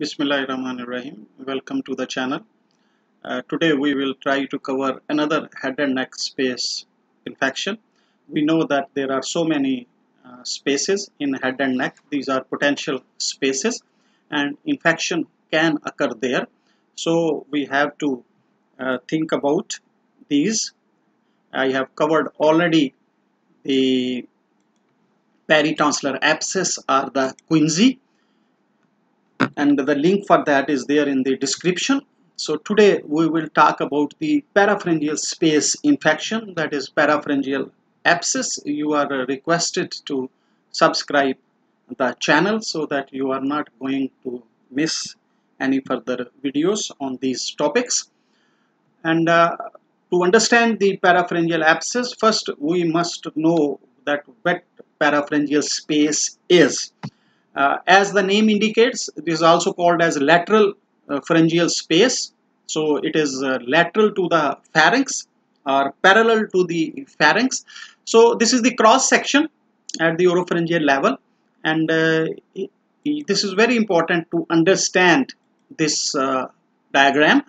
Bismillahirrahmanirrahim. Welcome to the channel. Uh, today we will try to cover another head and neck space infection. We know that there are so many uh, spaces in head and neck. These are potential spaces and infection can occur there. So we have to uh, think about these. I have covered already the peritonsillar abscess or the quinsy and the link for that is there in the description. So today we will talk about the parapharyngeal space infection that is parapharyngeal abscess. You are requested to subscribe the channel so that you are not going to miss any further videos on these topics. And uh, to understand the parapharyngeal abscess first we must know that what parapharyngeal space is uh, as the name indicates, this is also called as lateral uh, pharyngeal space. So it is uh, lateral to the pharynx or parallel to the pharynx. So this is the cross section at the oropharyngeal level and uh, this is very important to understand this uh, diagram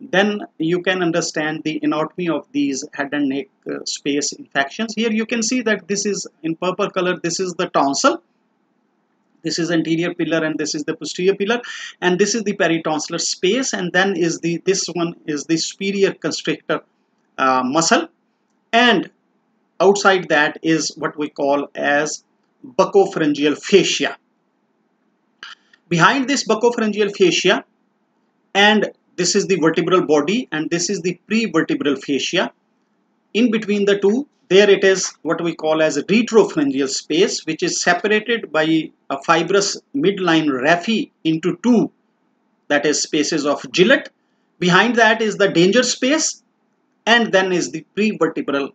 then you can understand the anatomy of these head and neck uh, space infections here you can see that this is in purple color this is the tonsil this is anterior pillar and this is the posterior pillar. And this is the peritonsillar space. And then is the this one is the superior constrictor uh, muscle. And outside that is what we call as buccopharyngeal fascia. Behind this buccopharyngeal fascia and this is the vertebral body and this is the prevertebral fascia. In between the two there it is what we call as a retropharyngeal space which is separated by a fibrous midline raphe into two that is spaces of Gillette. Behind that is the danger space and then is the prevertebral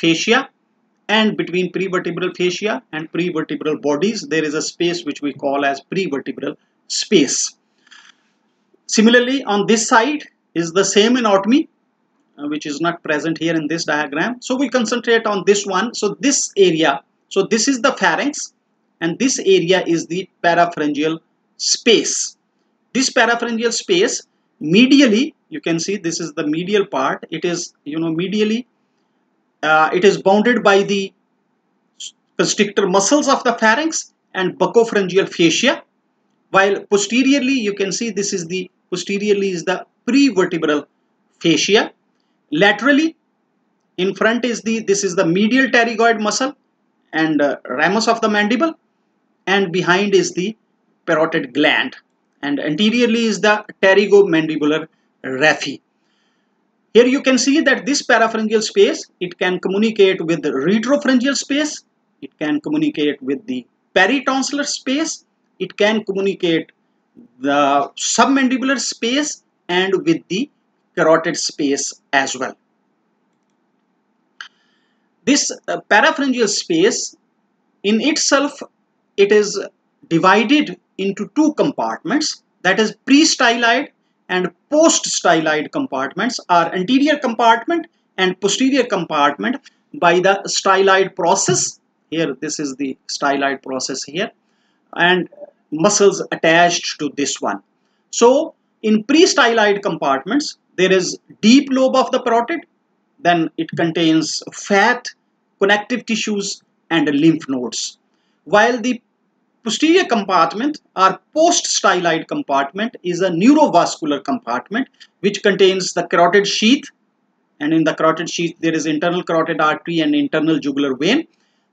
fascia and between prevertebral fascia and prevertebral bodies there is a space which we call as prevertebral space. Similarly on this side is the same anatomy which is not present here in this diagram. So we concentrate on this one. So this area, so this is the pharynx and this area is the parapharyngeal space. This parapharyngeal space medially, you can see this is the medial part. It is, you know, medially, uh, it is bounded by the constrictor muscles of the pharynx and buccopharyngeal fascia. While posteriorly, you can see this is the posteriorly is the prevertebral fascia laterally. In front is the this is the medial pterygoid muscle and uh, ramus of the mandible. And behind is the parotid gland. And anteriorly is the pterygomandibular raphe. Here you can see that this parapharyngeal space it can communicate with the retropharyngeal space. It can communicate with the peritonsillar space. It can communicate the submandibular space and with the carotid space as well. This uh, parapharyngeal space in itself it is divided into two compartments that is pre-styloid and post-styloid compartments. Are anterior compartment and posterior compartment by the styloid process. Here this is the styloid process here and muscles attached to this one. So in pre-styloid compartments there is deep lobe of the parotid then it contains fat connective tissues and lymph nodes. While the posterior compartment or post-styloid compartment is a neurovascular compartment which contains the carotid sheath and in the carotid sheath there is internal carotid artery and internal jugular vein.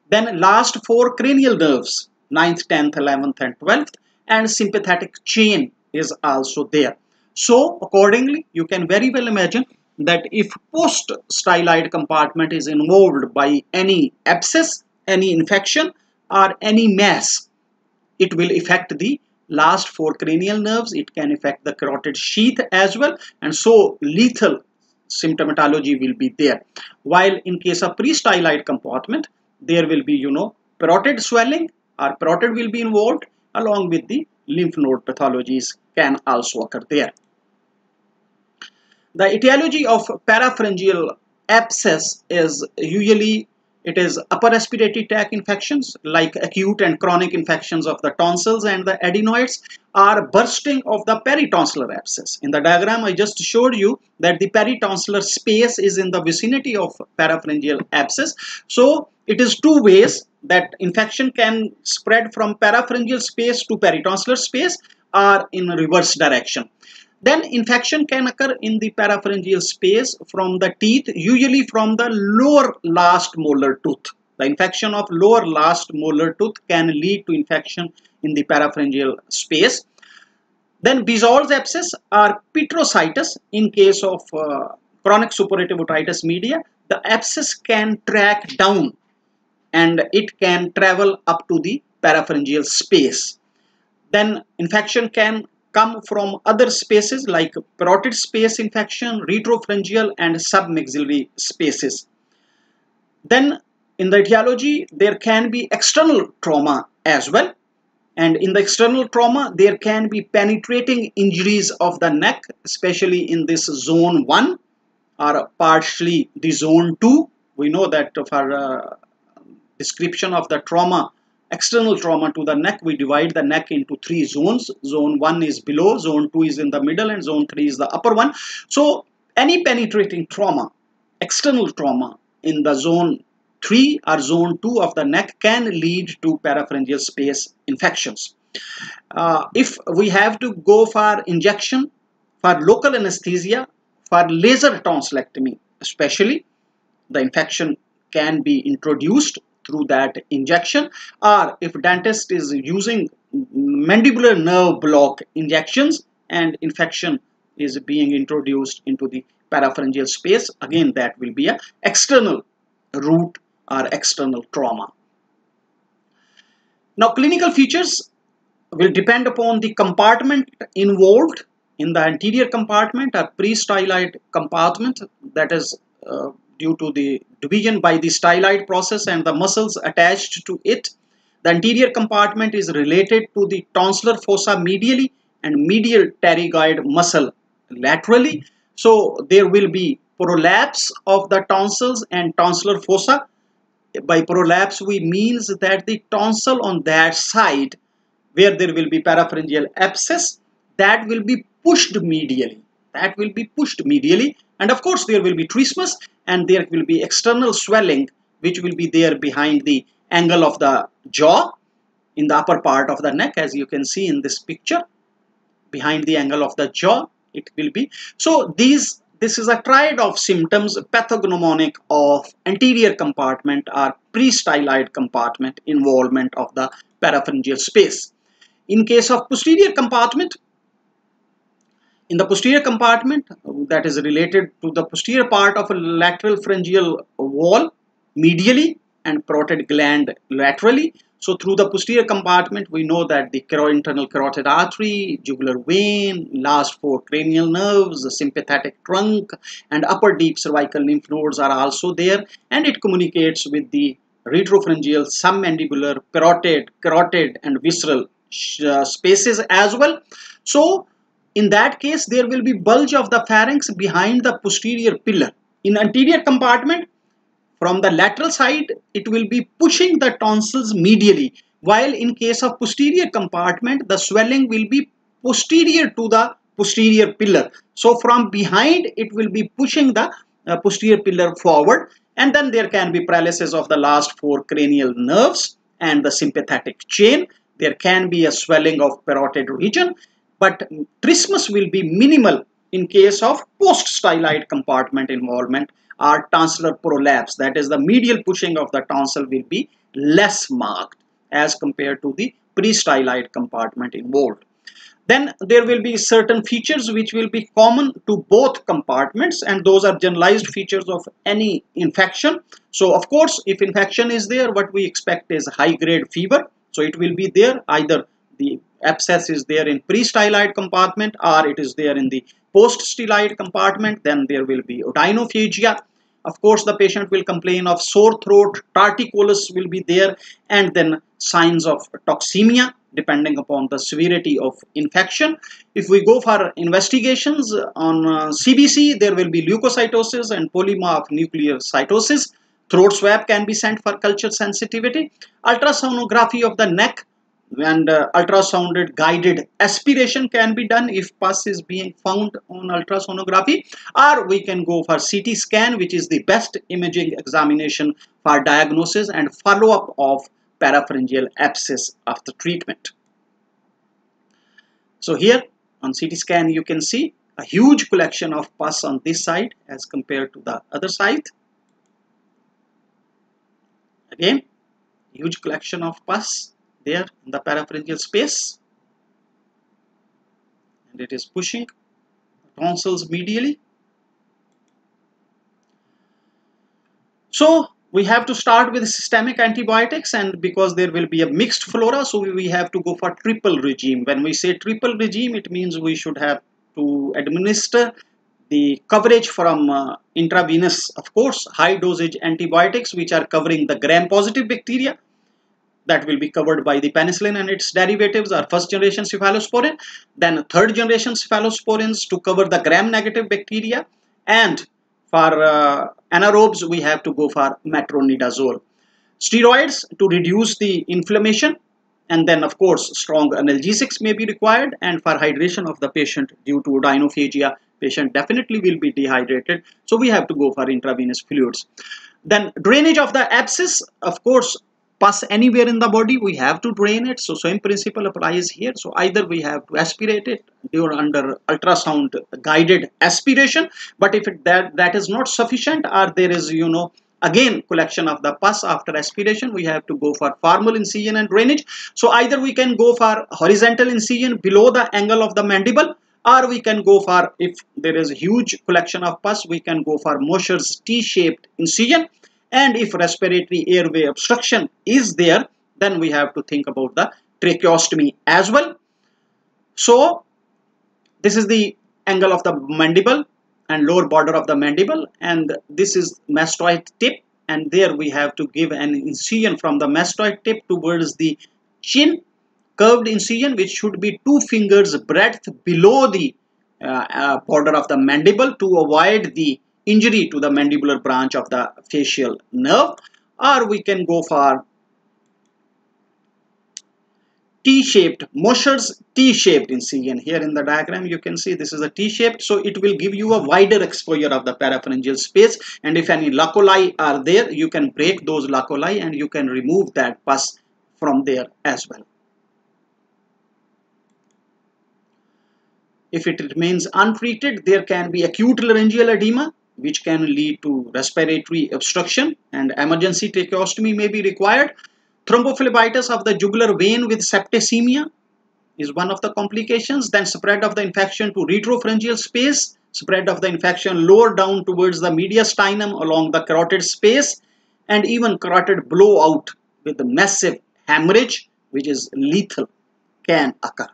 Then last four cranial nerves 9th 10th 11th and 12th and sympathetic chain is also there so accordingly, you can very well imagine that if post-styloid compartment is involved by any abscess, any infection or any mass, it will affect the last four cranial nerves, it can affect the carotid sheath as well and so lethal symptomatology will be there. While in case of pre-styloid compartment, there will be, you know, parotid swelling or parotid will be involved along with the lymph node pathologies can also occur there. The etiology of parapharyngeal abscess is usually it is upper respiratory tract infections like acute and chronic infections of the tonsils and the adenoids are bursting of the peritonsillar abscess. In the diagram I just showed you that the peritonsillar space is in the vicinity of parapharyngeal abscess. So it is two ways that infection can spread from parapharyngeal space to peritonsillar space or in reverse direction. Then infection can occur in the parapharyngeal space from the teeth, usually from the lower last molar tooth. The infection of lower last molar tooth can lead to infection in the parapharyngeal space. Then Bezold's abscess or petrositis in case of uh, chronic suppurative otitis media. The abscess can track down and it can travel up to the parapharyngeal space. Then infection can come from other spaces like parotid space infection, retropharyngeal and submaxillary spaces. Then in the etiology, there can be external trauma as well. And in the external trauma, there can be penetrating injuries of the neck, especially in this zone 1 or partially the zone 2. We know that for uh, description of the trauma external trauma to the neck we divide the neck into three zones. Zone 1 is below zone 2 is in the middle and zone 3 is the upper one. So any penetrating trauma external trauma in the zone 3 or zone 2 of the neck can lead to parapharyngeal space infections. Uh, if we have to go for injection for local anesthesia for laser tonsillectomy especially the infection can be introduced through that injection or if dentist is using mandibular nerve block injections and infection is being introduced into the parapharyngeal space again that will be a external root or external trauma. Now clinical features will depend upon the compartment involved in the anterior compartment or pre-styloid compartment that is uh, due to the division by the styloid process and the muscles attached to it. The anterior compartment is related to the tonsillar fossa medially and medial pterygoid muscle laterally. So there will be prolapse of the tonsils and tonsillar fossa. By prolapse we means that the tonsil on that side where there will be parapharyngeal abscess that will be pushed medially. That will be pushed medially and of course there will be trismus and there will be external swelling which will be there behind the angle of the jaw in the upper part of the neck as you can see in this picture. Behind the angle of the jaw it will be. So these this is a triad of symptoms pathognomonic of anterior compartment or pre-styloid compartment involvement of the parapharyngeal space. In case of posterior compartment in the posterior compartment that is related to the posterior part of a lateral pharyngeal wall medially and parotid gland laterally. So through the posterior compartment, we know that the internal carotid artery, jugular vein, last four cranial nerves, the sympathetic trunk, and upper deep cervical lymph nodes are also there, and it communicates with the retropharyngeal, submandibular, parotid, carotid, and visceral uh, spaces as well. So in that case, there will be bulge of the pharynx behind the posterior pillar. In anterior compartment, from the lateral side, it will be pushing the tonsils medially. While in case of posterior compartment, the swelling will be posterior to the posterior pillar. So from behind, it will be pushing the uh, posterior pillar forward. And then there can be paralysis of the last four cranial nerves and the sympathetic chain. There can be a swelling of parotid region but trismus will be minimal in case of post-styloid compartment involvement or tonsillar prolapse. That is the medial pushing of the tonsil will be less marked as compared to the pre-styloid compartment involved. Then there will be certain features which will be common to both compartments and those are generalized features of any infection. So of course if infection is there what we expect is high grade fever. So it will be there either the abscess is there in pre-styloid compartment or it is there in the post-styloid compartment then there will be odynophagia. Of course the patient will complain of sore throat torticollis will be there and then signs of toxemia depending upon the severity of infection. If we go for investigations on uh, CBC there will be leukocytosis and polymorph nuclear cytosis Throat swab can be sent for culture sensitivity. Ultrasonography of the neck and uh, ultrasounded guided aspiration can be done if pus is being found on ultrasonography or we can go for CT scan which is the best imaging examination for diagnosis and follow-up of parapharyngeal abscess after treatment. So here on CT scan you can see a huge collection of pus on this side as compared to the other side. Again, huge collection of pus there in the parapharyngeal space and it is pushing tonsils medially. So we have to start with systemic antibiotics and because there will be a mixed flora so we have to go for triple regime. When we say triple regime it means we should have to administer the coverage from uh, intravenous of course high dosage antibiotics which are covering the gram positive bacteria that will be covered by the penicillin and its derivatives are first generation cephalosporin then third generation cephalosporins to cover the gram negative bacteria and for uh, anaerobes we have to go for metronidazole. Steroids to reduce the inflammation and then of course strong analgesics may be required and for hydration of the patient due to odynophagia patient definitely will be dehydrated. So we have to go for intravenous fluids. Then drainage of the abscess of course pus anywhere in the body we have to drain it. So same principle applies here. So either we have to aspirate it during under ultrasound guided aspiration. But if it, that that is not sufficient or there is you know again collection of the pus after aspiration we have to go for formal incision and drainage. So either we can go for horizontal incision below the angle of the mandible or we can go for if there is a huge collection of pus we can go for Mosher's T-shaped incision and if respiratory airway obstruction is there then we have to think about the tracheostomy as well. So this is the angle of the mandible and lower border of the mandible and this is mastoid tip. And there we have to give an incision from the mastoid tip towards the chin curved incision which should be two fingers breadth below the uh, uh, border of the mandible to avoid the injury to the mandibular branch of the facial nerve or we can go for T-shaped, Mosher's T-shaped incision. Here in the diagram you can see this is a T-shaped so it will give you a wider exposure of the parapharyngeal space and if any loculi are there you can break those loculi and you can remove that pus from there as well. If it remains untreated, there can be acute laryngeal edema which can lead to respiratory obstruction and emergency tracheostomy may be required. Thrombophlebitis of the jugular vein with septicemia is one of the complications. Then spread of the infection to retropharyngeal space, spread of the infection lower down towards the mediastinum along the carotid space and even carotid blowout with massive hemorrhage which is lethal can occur.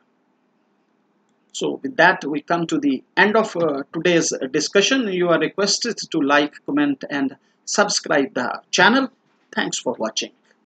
So with that, we come to the end of uh, today's discussion. You are requested to like, comment and subscribe the channel. Thanks for watching.